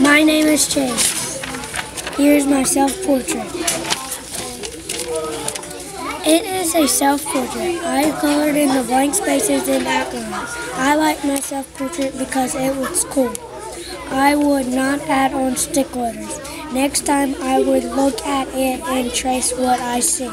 My name is Chace. Here's my self-portrait. It is a self-portrait. I colored in the blank spaces and outlines. I like my self-portrait because it looks cool. I would not add on stick letters. Next time I would look at it and trace what I see.